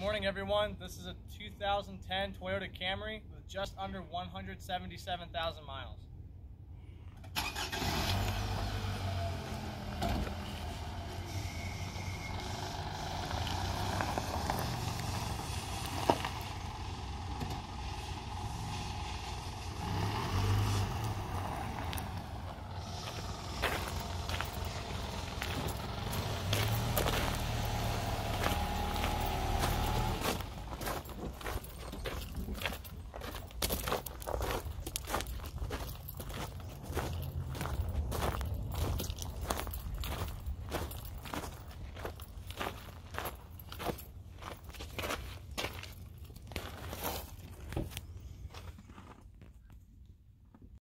morning, everyone. This is a 2010 Toyota Camry with just under 177,000 miles.